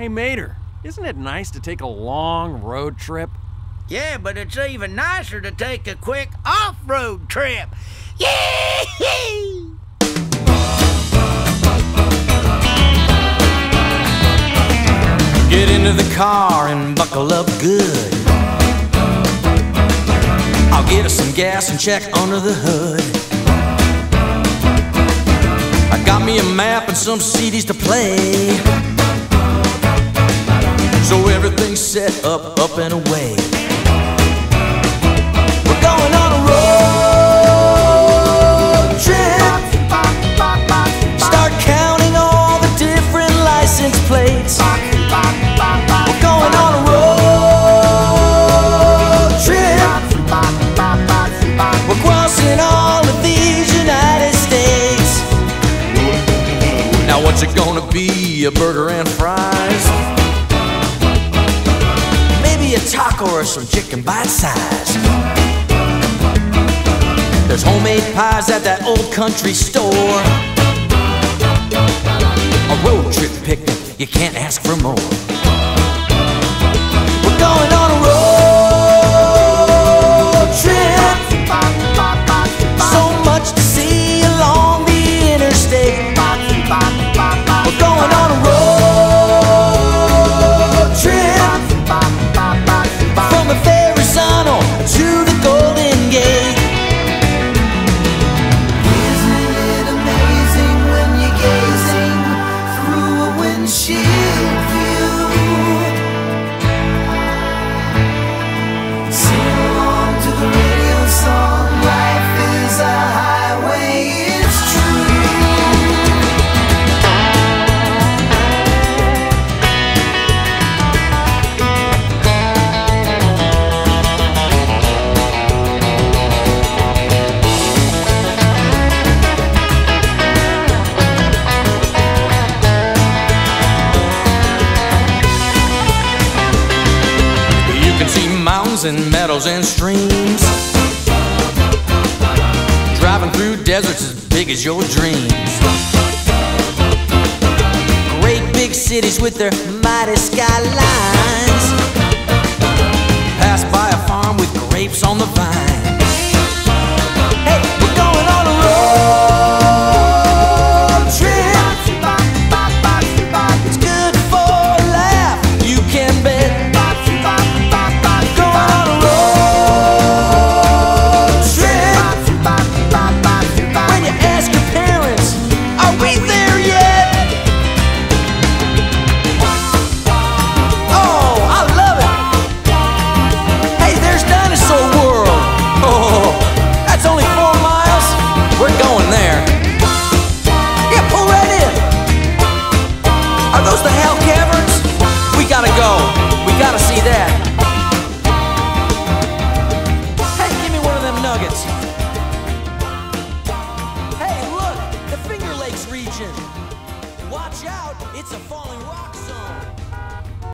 Hey, Mater, isn't it nice to take a long road trip? Yeah, but it's even nicer to take a quick off-road trip. Yee! Get into the car and buckle up good. I'll get us some gas and check under the hood. I got me a map and some CDs to play. So everything's set up, up and away. We're going on a road trip. Start counting all the different license plates. We're going on a road trip. We're crossing all of these United States. Now, what's it gonna be? A burger and fries? A taco or some chicken bite size. There's homemade pies at that old country store. A road trip picnic, you can't ask for more. We're going on mountains and meadows and streams. Driving through deserts as big as your dreams. Great big cities with their mighty skylines. Watch out, it's a falling rock zone.